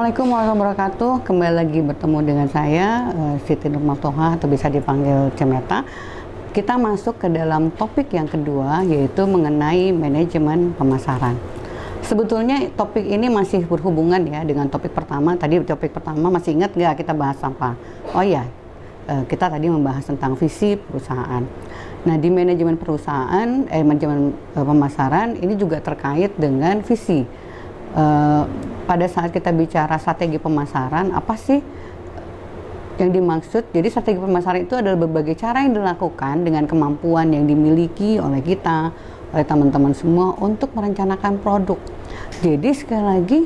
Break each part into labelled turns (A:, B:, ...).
A: Assalamualaikum warahmatullahi wabarakatuh. Kembali lagi bertemu dengan saya uh, Siti Nurmatoha atau bisa dipanggil Cemeta. Kita masuk ke dalam topik yang kedua yaitu mengenai manajemen pemasaran. Sebetulnya topik ini masih berhubungan ya dengan topik pertama. Tadi topik pertama masih ingat nggak kita bahas apa? Oh ya, uh, kita tadi membahas tentang visi perusahaan. Nah di manajemen perusahaan, eh, manajemen uh, pemasaran ini juga terkait dengan visi. Uh, pada saat kita bicara strategi pemasaran, apa sih yang dimaksud? Jadi strategi pemasaran itu adalah berbagai cara yang dilakukan dengan kemampuan yang dimiliki oleh kita, oleh teman-teman semua untuk merencanakan produk. Jadi sekali lagi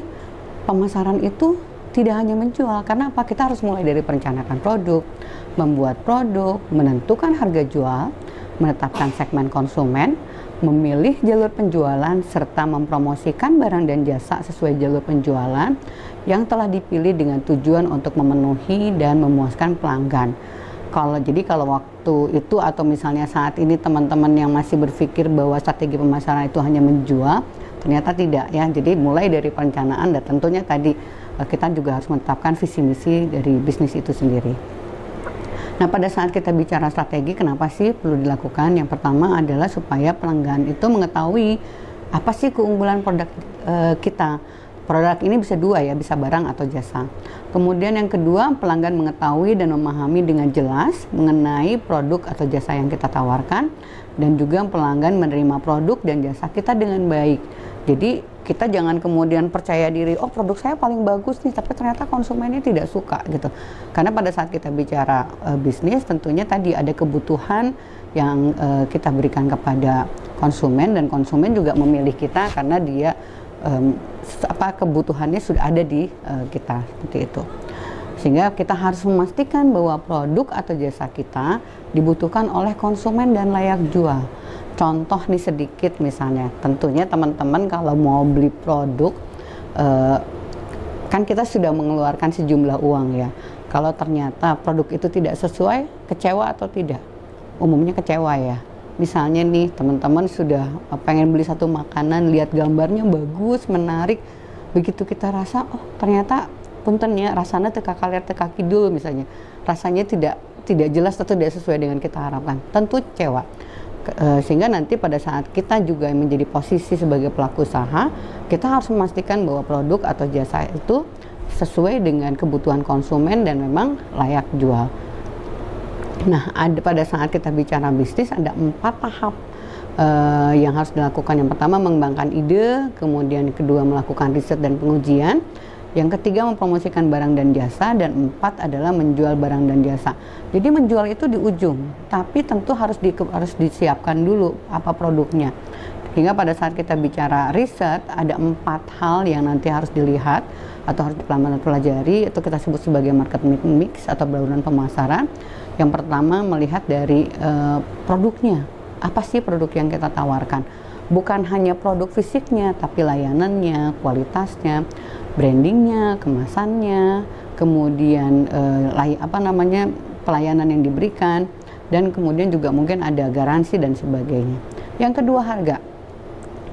A: pemasaran itu tidak hanya menjual, karena apa? Kita harus mulai dari perencanaan produk, membuat produk, menentukan harga jual, menetapkan segmen konsumen, memilih jalur penjualan serta mempromosikan barang dan jasa sesuai jalur penjualan yang telah dipilih dengan tujuan untuk memenuhi dan memuaskan pelanggan. Kalau jadi kalau waktu itu atau misalnya saat ini teman-teman yang masih berpikir bahwa strategi pemasaran itu hanya menjual, ternyata tidak ya. Jadi mulai dari perencanaan dan tentunya tadi eh, kita juga harus menetapkan visi misi dari bisnis itu sendiri. Nah, pada saat kita bicara strategi, kenapa sih perlu dilakukan? Yang pertama adalah supaya pelanggan itu mengetahui apa sih keunggulan produk e, kita. Produk ini bisa dua ya, bisa barang atau jasa. Kemudian yang kedua, pelanggan mengetahui dan memahami dengan jelas mengenai produk atau jasa yang kita tawarkan dan juga pelanggan menerima produk dan jasa kita dengan baik. Jadi kita jangan kemudian percaya diri oh produk saya paling bagus nih tapi ternyata konsumennya tidak suka gitu. Karena pada saat kita bicara uh, bisnis tentunya tadi ada kebutuhan yang uh, kita berikan kepada konsumen dan konsumen juga memilih kita karena dia um, apa kebutuhannya sudah ada di uh, kita seperti itu. Sehingga kita harus memastikan bahwa produk atau jasa kita dibutuhkan oleh konsumen dan layak jual contoh nih sedikit misalnya. Tentunya teman-teman kalau mau beli produk uh, kan kita sudah mengeluarkan sejumlah uang ya. Kalau ternyata produk itu tidak sesuai kecewa atau tidak? Umumnya kecewa ya. Misalnya nih teman-teman sudah pengen beli satu makanan lihat gambarnya bagus menarik. Begitu kita rasa oh ternyata puntennya rasanya teka kalir teka kidul misalnya. Rasanya tidak tidak jelas atau tidak sesuai dengan kita harapkan. Tentu kecewa. Eh, sehingga nanti pada saat kita juga menjadi posisi sebagai pelaku usaha kita harus memastikan bahwa produk atau jasa itu sesuai dengan kebutuhan konsumen dan memang layak jual. Nah, ada pada saat kita bicara bisnis ada empat tahap uh, yang harus dilakukan. Yang pertama mengembangkan ide, kemudian kedua melakukan riset dan pengujian, yang ketiga mempromosikan barang dan jasa dan empat adalah menjual barang dan jasa. Jadi menjual itu di ujung, tapi tentu harus di, harus disiapkan dulu apa produknya. Hingga pada saat kita bicara riset ada empat hal yang nanti harus dilihat atau harus dipelajari itu kita sebut sebagai market mix atau bauran pemasaran. Yang pertama melihat dari uh, produknya, apa sih produk yang kita tawarkan bukan hanya produk fisiknya tapi layanannya, kualitasnya, brandingnya, kemasannya, kemudian eh, apa namanya pelayanan yang diberikan dan kemudian juga mungkin ada garansi dan sebagainya. Yang kedua harga.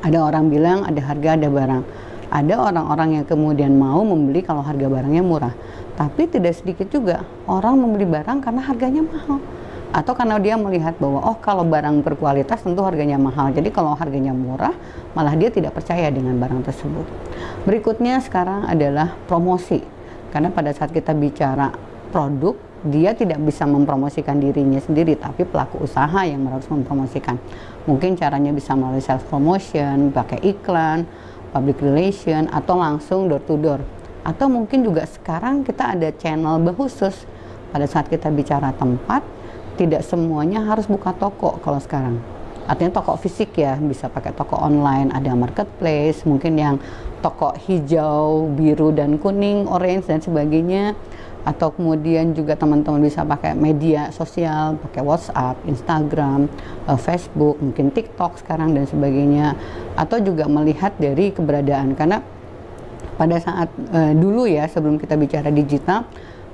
A: Ada orang bilang ada harga ada barang. Ada orang-orang yang kemudian mau membeli kalau harga barangnya murah. Tapi tidak sedikit juga orang membeli barang karena harganya mahal atau karena dia melihat bahwa oh kalau barang berkualitas tentu harganya mahal. Jadi kalau harganya murah malah dia tidak percaya dengan barang tersebut. Berikutnya sekarang adalah promosi. Karena pada saat kita bicara produk dia tidak bisa mempromosikan dirinya sendiri tapi pelaku usaha yang harus mempromosikan. Mungkin caranya bisa melalui self promotion pakai iklan public relation atau langsung door to door. Atau mungkin juga sekarang kita ada channel khusus. Pada saat kita bicara tempat tidak semuanya harus buka toko kalau sekarang. Artinya toko fisik ya, bisa pakai toko online, ada marketplace, mungkin yang toko hijau, biru dan kuning, orange dan sebagainya. Atau kemudian juga teman-teman bisa pakai media sosial, pakai WhatsApp, Instagram, uh, Facebook, mungkin TikTok sekarang dan sebagainya. Atau juga melihat dari keberadaan karena pada saat uh, dulu ya sebelum kita bicara digital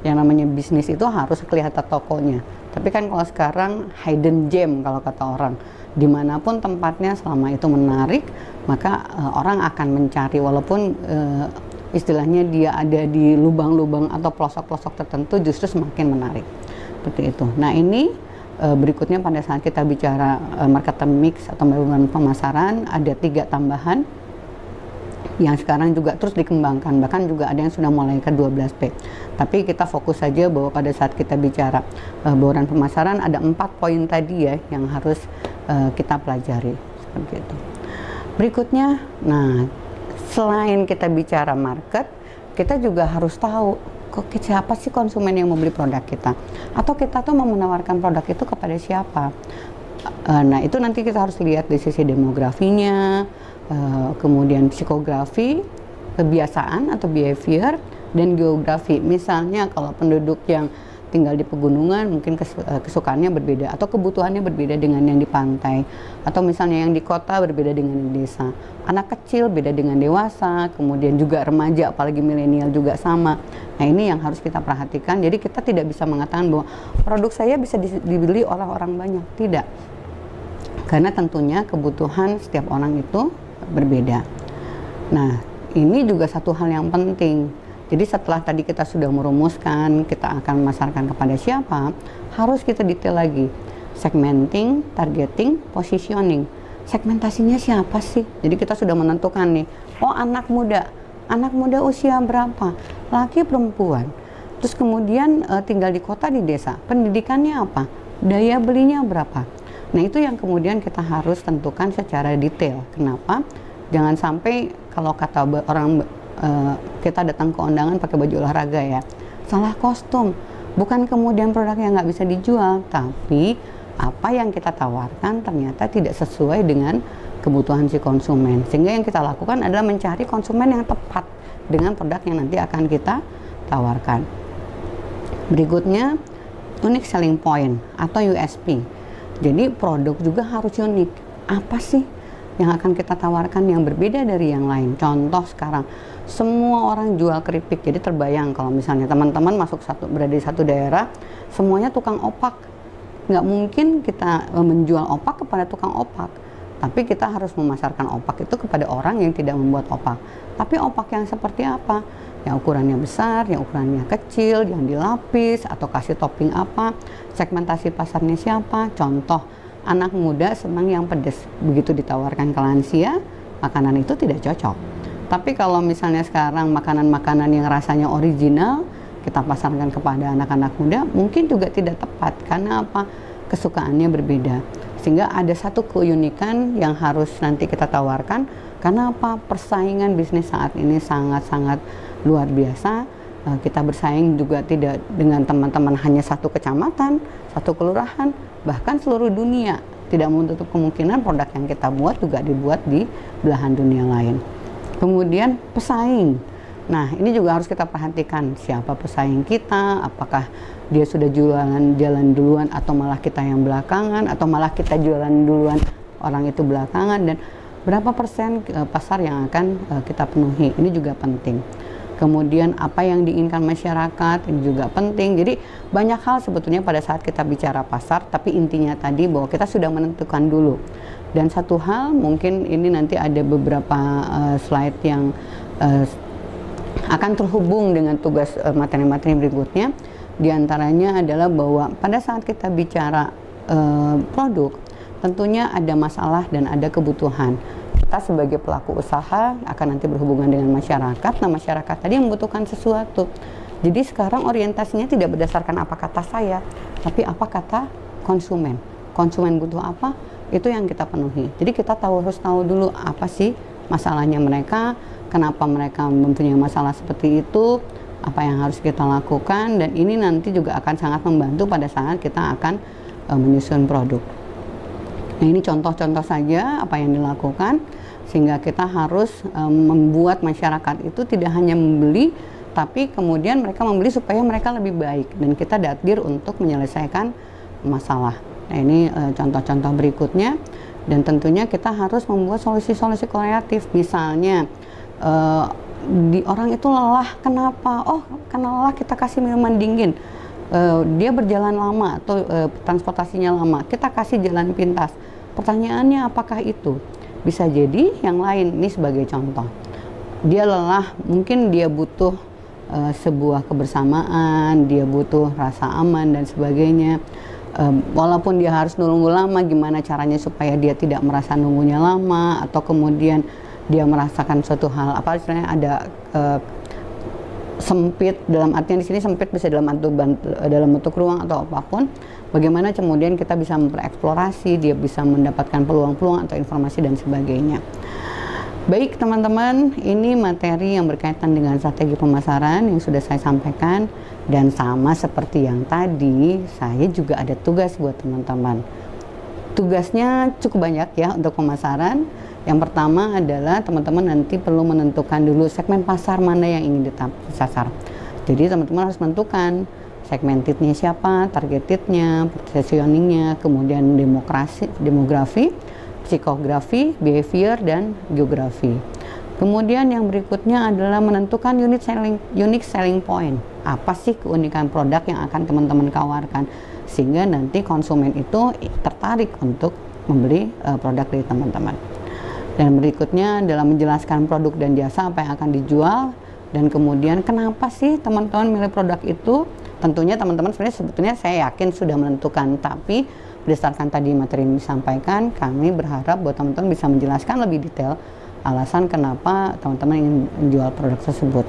A: yang namanya bisnis itu harus kelihatan tokonya. Tapi kan kalau sekarang hidden gem kalau kata orang, di mana pun tempatnya selama itu menarik, maka uh, orang akan mencari walaupun uh, istilahnya dia ada di lubang-lubang atau pelosok-pelosok tertentu justru semakin menarik. Seperti itu. Nah ini uh, berikutnya pada saat kita bicara uh, marketing mix atau pemasaran ada tiga tambahan yang sekarang juga terus dikembangkan. Bahkan juga ada yang sudah mulai ke 12P tapi kita fokus saja bahwa pada saat kita bicara uh, bauran pemasaran ada empat poin tadi ya yang harus uh, kita pelajari. Seperti itu. Berikutnya nah selain kita bicara market kita juga harus tahu kok siapa sih konsumen yang mau beli produk kita? Atau kita tuh mau menawarkan produk itu kepada siapa uh, nah itu nanti kita harus lihat di sisi demografinya Eh, kemudian psikografi, kebiasaan atau behavior, dan geografi. Misalnya kalau penduduk yang tinggal di pegunungan mungkin uh, kesukaannya berbeda atau kebutuhannya berbeda dengan yang di pantai. Atau misalnya yang di kota berbeda dengan di desa. Anak kecil beda dengan dewasa kemudian juga remaja apalagi milenial juga sama. Nah ini yang harus kita perhatikan. Jadi kita tidak bisa mengatakan bahwa produk saya bisa dibeli oleh orang banyak. Tidak. Karena tentunya kebutuhan setiap orang itu berbeda. Nah, ini juga satu hal yang penting. Jadi setelah tadi kita sudah merumuskan, kita akan memasarkan kepada siapa, harus kita detail lagi. Segmenting, targeting, positioning. Segmentasinya siapa sih? Jadi kita sudah menentukan nih, oh anak muda. Anak muda usia berapa? Laki perempuan. Terus kemudian e, tinggal di kota di desa. Pendidikannya apa? Daya belinya berapa? Nah itu yang kemudian kita harus tentukan secara detail. Kenapa? Jangan sampai kalau kata orang uh, kita datang ke undangan pakai baju olahraga ya, salah kostum. Bukan kemudian produk yang nggak bisa dijual, tapi apa yang kita tawarkan ternyata tidak sesuai dengan kebutuhan si konsumen. Sehingga yang kita lakukan adalah mencari konsumen yang tepat dengan produk yang nanti akan kita tawarkan. Berikutnya, unique selling point atau USP jadi produk juga harus unik. Apa sih yang akan kita tawarkan yang berbeda dari yang lain? Contoh sekarang, semua orang jual keripik. Jadi terbayang kalau misalnya teman-teman masuk satu berada di satu daerah, semuanya tukang opak. Nggak mungkin kita e, menjual opak kepada tukang opak. Tapi kita harus memasarkan opak itu kepada orang yang tidak membuat opak. Tapi opak yang seperti apa? yang ukurannya besar, yang ukurannya kecil, yang dilapis atau kasih topping apa, segmentasi pasarnya siapa, contoh anak muda senang yang pedas, begitu ditawarkan ke lansia, makanan itu tidak cocok. Tapi kalau misalnya sekarang makanan-makanan yang rasanya original, kita pasarkan kepada anak-anak muda, mungkin juga tidak tepat, karena apa? Kesukaannya berbeda. Sehingga ada satu keunikan yang harus nanti kita tawarkan, karena apa? Persaingan bisnis saat ini sangat-sangat luar biasa. Uh, kita bersaing juga tidak dengan teman-teman hanya satu kecamatan, satu kelurahan, bahkan seluruh dunia. Tidak menutup kemungkinan produk yang kita buat juga dibuat di belahan dunia lain. Kemudian pesaing. Nah, ini juga harus kita perhatikan siapa pesaing kita, apakah dia sudah jualan jalan duluan atau malah kita yang belakangan atau malah kita jualan duluan orang itu belakangan dan berapa persen uh, pasar yang akan uh, kita penuhi. Ini juga penting kemudian apa yang diinginkan masyarakat juga penting. Jadi banyak hal sebetulnya pada saat kita bicara pasar, tapi intinya tadi bahwa kita sudah menentukan dulu. Dan satu hal mungkin ini nanti ada beberapa uh, slide yang uh, akan terhubung dengan tugas uh, materi-materi berikutnya. Di antaranya adalah bahwa pada saat kita bicara uh, produk, tentunya ada masalah dan ada kebutuhan kita sebagai pelaku usaha akan nanti berhubungan dengan masyarakat. Nah, masyarakat tadi membutuhkan sesuatu. Jadi sekarang orientasinya tidak berdasarkan apa kata saya, tapi apa kata konsumen. Konsumen butuh apa? Itu yang kita penuhi. Jadi kita tahu harus tahu dulu apa sih masalahnya mereka, kenapa mereka mempunyai masalah seperti itu, apa yang harus kita lakukan dan ini nanti juga akan sangat membantu pada saat kita akan uh, menyusun produk. Nah, ini contoh-contoh saja apa yang dilakukan sehingga kita harus um, membuat masyarakat itu tidak hanya membeli tapi kemudian mereka membeli supaya mereka lebih baik dan kita datir untuk menyelesaikan masalah. Nah, ini contoh-contoh uh, berikutnya dan tentunya kita harus membuat solusi-solusi kreatif. Misalnya uh, di orang itu lelah, kenapa? Oh, karena lelah kita kasih minuman dingin uh, dia berjalan lama atau uh, transportasinya lama, kita kasih jalan pintas. Pertanyaannya apakah itu? Bisa jadi yang lain, ini sebagai contoh. dia lelah, mungkin dia butuh uh, sebuah kebersamaan, dia butuh rasa aman dan sebagainya. Um, walaupun dia harus nunggu lama, gimana caranya supaya dia tidak merasa nunggunya lama atau kemudian dia merasakan suatu hal apa istilahnya ada uh, sempit dalam artian di sini sempit bisa dalam bentuk dalam bentuk ruang atau apa pun bagaimana kemudian kita bisa mempereksplorasi dia bisa mendapatkan peluang-peluang atau informasi dan sebagainya. Baik teman-teman ini materi yang berkaitan dengan strategi pemasaran yang sudah saya sampaikan. Dan sama seperti yang tadi saya juga ada tugas buat teman-teman. Tugasnya cukup banyak ya untuk pemasaran yang pertama adalah teman-teman nanti perlu menentukan dulu segmen pasar mana yang ingin disasar. Jadi teman-teman harus menentukan segmentednya siapa, targetednya, positioningnya, kemudian demokrasi, demografi, psikografi, behavior, dan geografi. Kemudian yang berikutnya adalah menentukan unit selling, unique selling point. Apa sih keunikan produk yang akan teman-teman tawarkan sehingga nanti konsumen itu tertarik untuk membeli uh, produk dari teman-teman. Dan berikutnya dalam menjelaskan produk dan jasa apa yang akan dijual dan kemudian kenapa sih teman-teman milih produk itu? Tentunya teman-teman sebenarnya sebetulnya saya yakin sudah menentukan tapi berdasarkan tadi materi yang disampaikan kami berharap buat teman-teman bisa menjelaskan lebih detail alasan kenapa teman-teman ingin menjual produk tersebut.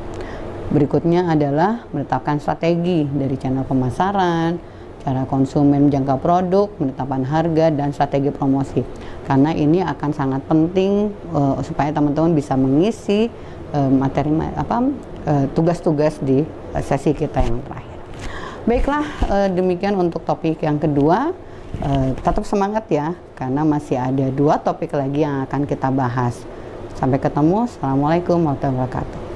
A: Berikutnya adalah menetapkan strategi dari channel pemasaran, cara konsumen menjangkau produk, menetapkan harga dan strategi promosi. Karena ini akan sangat penting uh, supaya teman-teman bisa mengisi uh, materi apa eh, tugas-tugas uh, di sesi kita yang terakhir. Baiklah, uh, demikian untuk topik yang kedua. Uh, tetap semangat ya, karena masih ada dua topik lagi yang akan kita bahas. Sampai ketemu. Assalamualaikum warahmatullahi wabarakatuh.